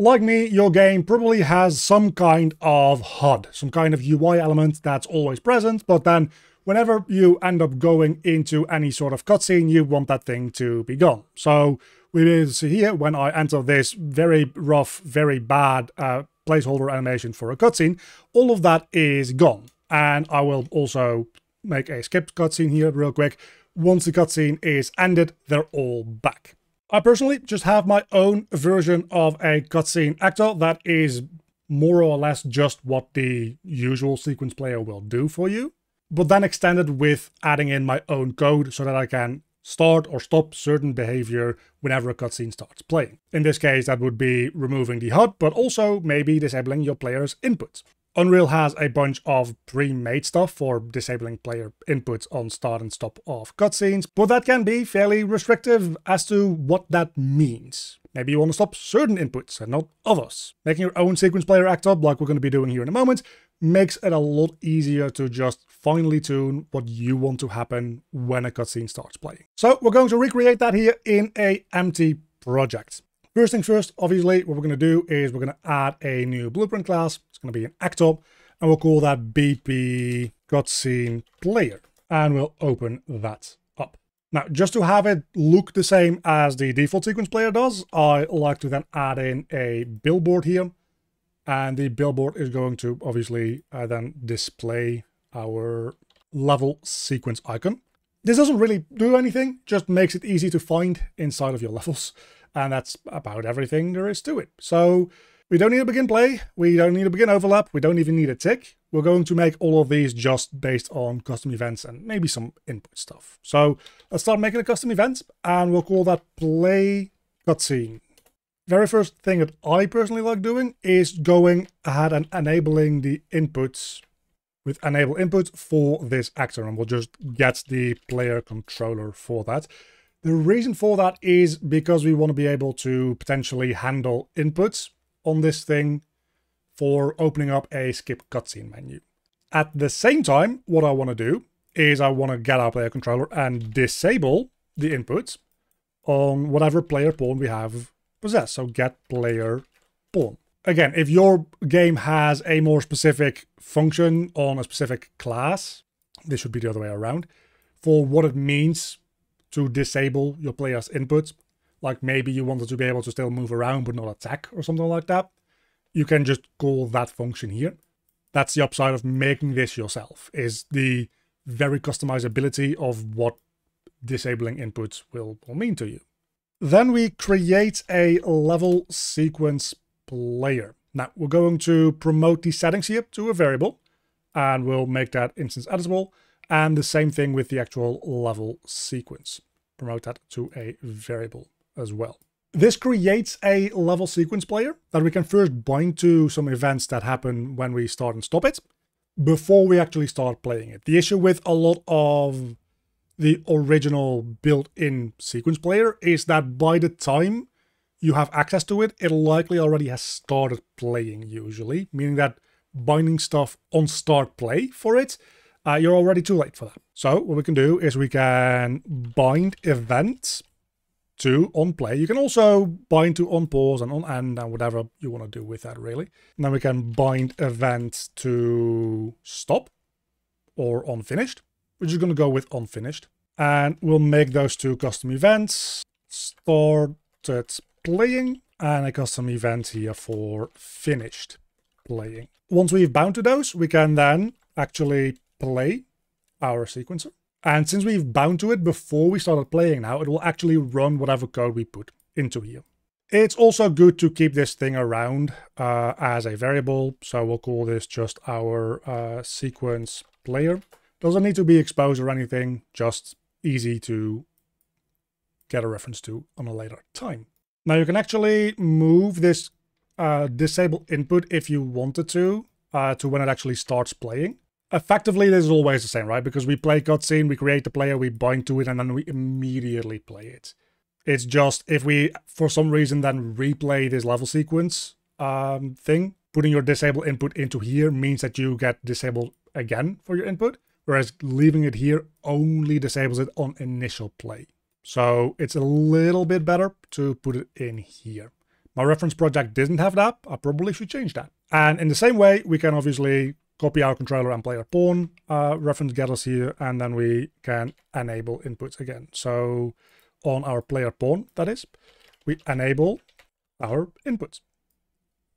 Like me, your game probably has some kind of HUD, some kind of UI element that's always present, but then whenever you end up going into any sort of cutscene, you want that thing to be gone. So we see here when I enter this very rough, very bad uh, placeholder animation for a cutscene, all of that is gone. And I will also make a skip cutscene here real quick. Once the cutscene is ended, they're all back. I personally just have my own version of a cutscene actor that is more or less just what the usual sequence player will do for you, but then extended with adding in my own code so that I can start or stop certain behavior whenever a cutscene starts playing. In this case, that would be removing the HUD, but also maybe disabling your player's inputs. Unreal has a bunch of pre-made stuff for disabling player inputs on start and stop of cutscenes, but that can be fairly restrictive as to what that means. Maybe you want to stop certain inputs and not others. Making your own sequence player act up, like we're going to be doing here in a moment, makes it a lot easier to just finely tune what you want to happen when a cutscene starts playing. So we're going to recreate that here in a empty project. First things first, obviously, what we're going to do is we're going to add a new blueprint class. It's going to be an actor, and we'll call that BP cutscene player, and we'll open that up. Now, just to have it look the same as the default sequence player does, I like to then add in a billboard here and the billboard is going to obviously uh, then display our level sequence icon. This doesn't really do anything, just makes it easy to find inside of your levels. And that's about everything there is to it. So we don't need a begin play, we don't need a begin overlap, we don't even need a tick. We're going to make all of these just based on custom events and maybe some input stuff. So let's start making a custom event and we'll call that play cutscene very first thing that I personally like doing is going ahead and enabling the inputs with enable input for this actor and we'll just get the player controller for that. The reason for that is because we want to be able to potentially handle inputs on this thing for opening up a skip cutscene menu. At the same time, what I want to do is I want to get our player controller and disable the inputs on whatever player pawn we have possessed. So get player pawn. Again, if your game has a more specific function on a specific class, this should be the other way around, for what it means to disable your player's input. like maybe you wanted to be able to still move around but not attack or something like that, you can just call that function here. That's the upside of making this yourself, is the very customizability of what disabling inputs will, will mean to you. Then we create a level sequence player. Now we're going to promote the settings here to a variable and we'll make that instance editable. And the same thing with the actual level sequence. Promote that to a variable as well. This creates a level sequence player that we can first bind to some events that happen when we start and stop it before we actually start playing it. The issue with a lot of the original built-in sequence player is that by the time you have access to it, it likely already has started playing usually, meaning that binding stuff on start play for it, uh, you're already too late for that. So what we can do is we can bind events to on play. You can also bind to on pause and on end and whatever you want to do with that really. And then we can bind events to stop or on finished. We're just going to go with on finished. And we'll make those two custom events. Started playing and a custom event here for finished playing. Once we've bound to those, we can then actually play our sequencer. And since we've bound to it before we started playing now, it will actually run whatever code we put into here. It's also good to keep this thing around uh, as a variable. So we'll call this just our uh, sequence player. Doesn't need to be exposed or anything, just easy to get a reference to on a later time. Now you can actually move this uh, disable input if you wanted to, uh, to when it actually starts playing. Effectively, this is always the same, right? Because we play cutscene, we create the player, we bind to it, and then we immediately play it. It's just if we, for some reason, then replay this level sequence um, thing, putting your disable input into here means that you get disabled again for your input whereas leaving it here only disables it on initial play. So it's a little bit better to put it in here. My reference project didn't have that. I probably should change that. And in the same way, we can obviously copy our controller and player pawn uh, reference getters here, and then we can enable inputs again. So on our player pawn, that is, we enable our inputs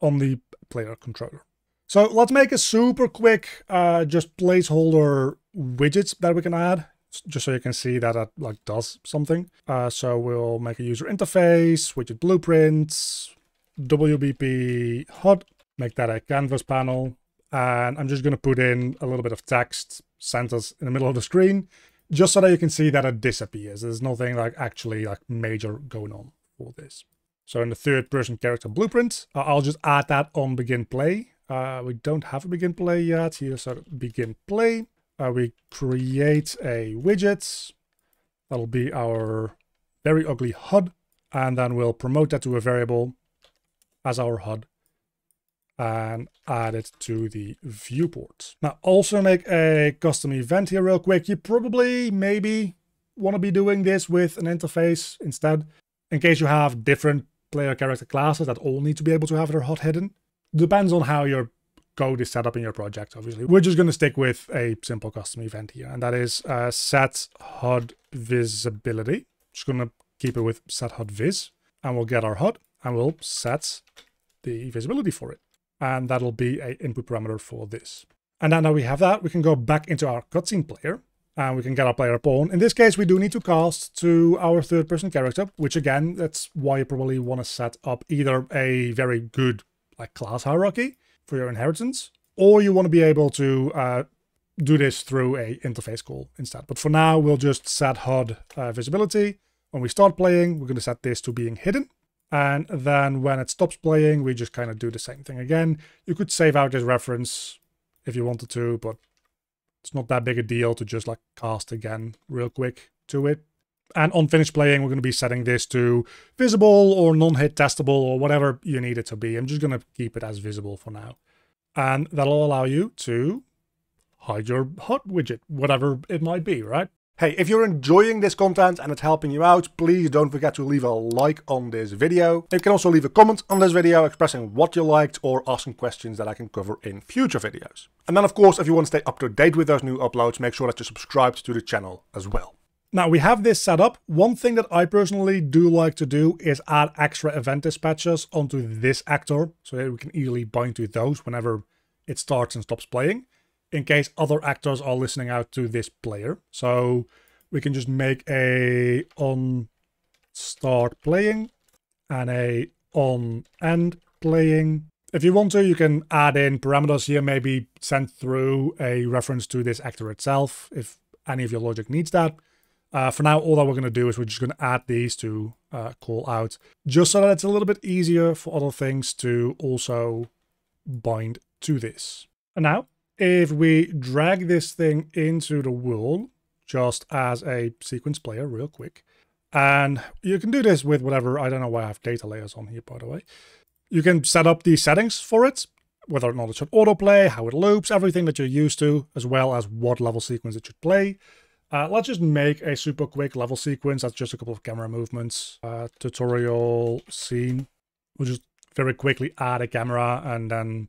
on the player controller. So let's make a super quick uh, just placeholder widgets that we can add just so you can see that it like does something. Uh, so we'll make a user interface, widget blueprints, WBP HUD, make that a canvas panel. And I'm just going to put in a little bit of text centers in the middle of the screen, just so that you can see that it disappears. There's nothing like actually like major going on for this. So in the third person character blueprint, I'll just add that on begin play. Uh, we don't have a begin play yet here, so begin play. Uh, we create a widget. That'll be our very ugly HUD. And then we'll promote that to a variable as our HUD and add it to the viewport. Now also make a custom event here real quick. You probably maybe want to be doing this with an interface instead in case you have different player character classes that all need to be able to have their HUD hidden. Depends on how your code is set up in your project, obviously. We're just going to stick with a simple custom event here, and that is uh, set HUD visibility. Just going to keep it with set HUD vis, and we'll get our HUD, and we'll set the visibility for it. And that'll be a input parameter for this. And now that we have that, we can go back into our cutscene player, and we can get our player pawn. In this case, we do need to cast to our third person character, which again, that's why you probably want to set up either a very good like class hierarchy for your inheritance, or you want to be able to uh, do this through a interface call instead. But for now, we'll just set HUD uh, visibility. When we start playing, we're going to set this to being hidden. And then when it stops playing, we just kind of do the same thing again. You could save out this reference if you wanted to, but it's not that big a deal to just like cast again real quick to it. And on finish playing, we're going to be setting this to visible or non-hit testable or whatever you need it to be. I'm just going to keep it as visible for now. And that'll allow you to hide your HUD widget, whatever it might be, right? Hey, if you're enjoying this content and it's helping you out, please don't forget to leave a like on this video. You can also leave a comment on this video expressing what you liked or asking questions that I can cover in future videos. And then of course, if you want to stay up to date with those new uploads, make sure that you're subscribed to the channel as well. Now we have this set up. One thing that I personally do like to do is add extra event dispatchers onto this actor so that we can easily bind to those whenever it starts and stops playing in case other actors are listening out to this player. So we can just make a on start playing and a on end playing. If you want to, you can add in parameters here, maybe send through a reference to this actor itself if any of your logic needs that. Uh, for now, all that we're going to do is we're just going to add these to uh, call out, just so that it's a little bit easier for other things to also bind to this. And now, if we drag this thing into the world, just as a sequence player real quick, and you can do this with whatever, I don't know why I have data layers on here, by the way. You can set up the settings for it, whether or not it should autoplay, how it loops, everything that you're used to, as well as what level sequence it should play. Uh, let's just make a super quick level sequence. That's just a couple of camera movements. Uh, tutorial scene. We'll just very quickly add a camera and then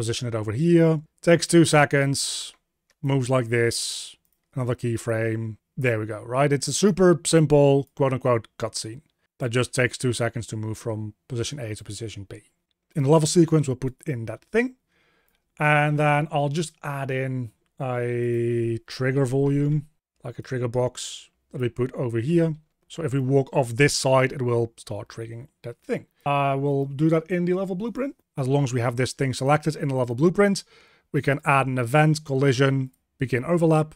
position it over here. Takes two seconds. Moves like this. Another keyframe. There we go, right? It's a super simple quote-unquote cutscene that just takes two seconds to move from position A to position B. In the level sequence, we'll put in that thing. And then I'll just add in a trigger volume like a trigger box that we put over here. So if we walk off this side, it will start triggering that thing. I uh, will do that in the level blueprint. As long as we have this thing selected in the level blueprint, we can add an event, collision, begin overlap.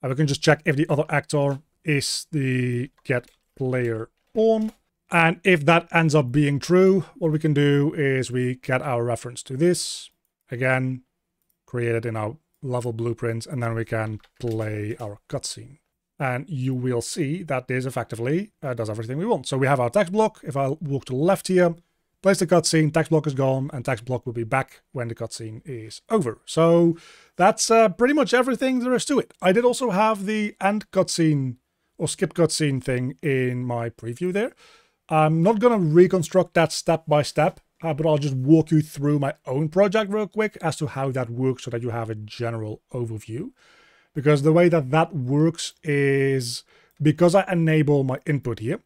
And we can just check if the other actor is the get player pawn. And if that ends up being true, what we can do is we get our reference to this. Again, create it in our level blueprint, and then we can play our cutscene. And you will see that this effectively uh, does everything we want. So we have our text block. If I walk to the left here, place the cutscene, text block is gone, and text block will be back when the cutscene is over. So that's uh, pretty much everything there is to it. I did also have the end cutscene or skip cutscene thing in my preview there. I'm not going to reconstruct that step by step, uh, but I'll just walk you through my own project real quick as to how that works so that you have a general overview. Because the way that that works is because I enable my input here,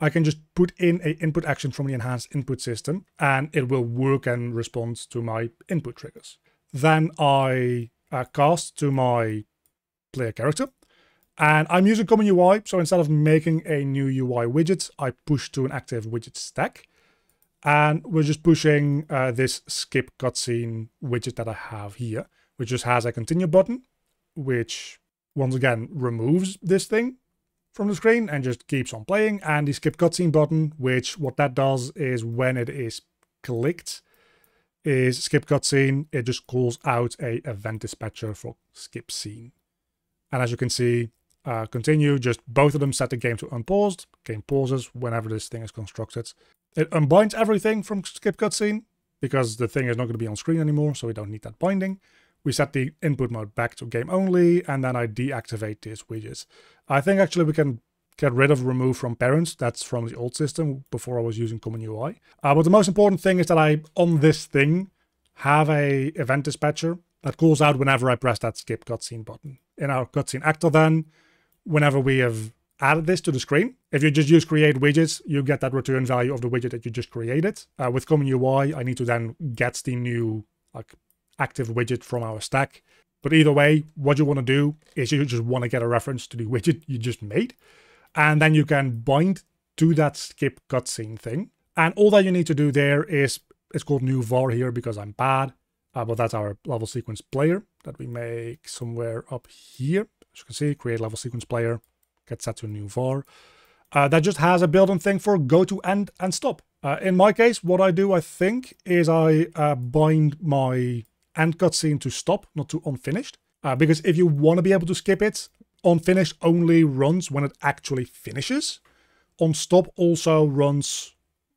I can just put in a input action from the enhanced input system and it will work and respond to my input triggers. Then I uh, cast to my player character and I'm using Common UI. So instead of making a new UI widget, I push to an active widget stack. And we're just pushing uh, this skip cutscene widget that I have here, which just has a continue button, which once again removes this thing from the screen and just keeps on playing. And the skip cutscene button, which what that does is when it is clicked, is skip cutscene, it just calls out a event dispatcher for skip scene. And as you can see, uh, continue, just both of them set the game to unpaused. Game pauses whenever this thing is constructed. It unbinds everything from skip cutscene because the thing is not going to be on screen anymore, so we don't need that binding. We set the input mode back to game only, and then I deactivate these widgets. I think actually we can get rid of remove from parents. That's from the old system before I was using Common UI. Uh, but the most important thing is that I, on this thing, have a event dispatcher that calls out whenever I press that skip cutscene button. In our cutscene actor then, whenever we have added this to the screen. If you just use create widgets, you get that return value of the widget that you just created. Uh, with Common UI, I need to then get the new like active widget from our stack. But either way, what you want to do is you just want to get a reference to the widget you just made. And then you can bind to that skip cutscene thing. And all that you need to do there is, it's called new var here because I'm bad. Uh, but that's our level sequence player that we make somewhere up here. As you can see, create level sequence player, get set to new var. Uh, that just has a built-in thing for go to end and stop. Uh, in my case, what I do, I think, is I uh, bind my end cutscene to stop, not to on finished. Uh, because if you want to be able to skip it, on finished only runs when it actually finishes. On stop also runs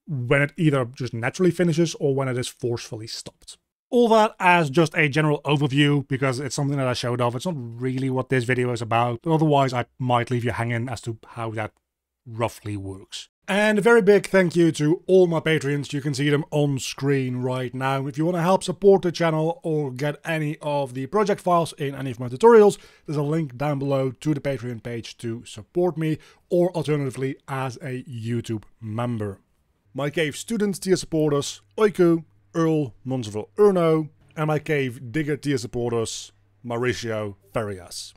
when it either just naturally finishes or when it is forcefully stopped. All that as just a general overview because it's something that I showed off. It's not really what this video is about, but otherwise I might leave you hanging as to how that roughly works. And a very big thank you to all my Patreons. You can see them on screen right now. If you want to help support the channel or get any of the project files in any of my tutorials, there's a link down below to the Patreon page to support me or alternatively as a YouTube member. My cave student tier supporters, Oiku, Earl Monseville Erno, and my cave digger tier supporters, Mauricio Farias.